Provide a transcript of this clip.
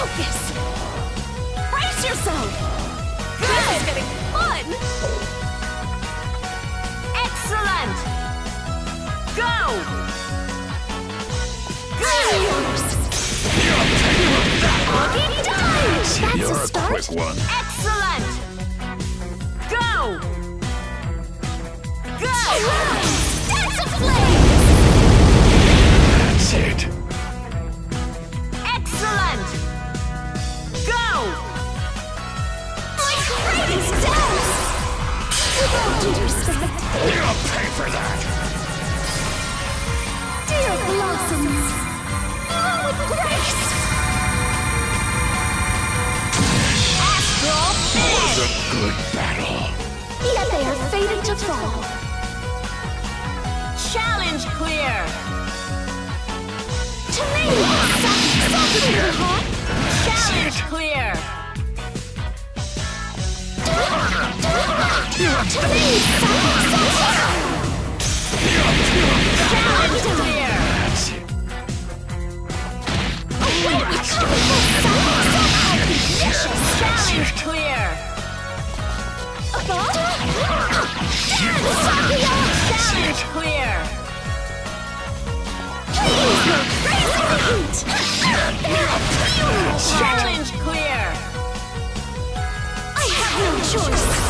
Focus! Brace yourself! This is getting fun! Excellent! Go! Good! Boogie done! That's You're a a start. one. Excellent! You'll pay for that. dear blossoms, with grace! Astral Was a good battle. Yet they are fated to fall. Challenge clear! To me! Something, huh? Challenge clear! I have no choice.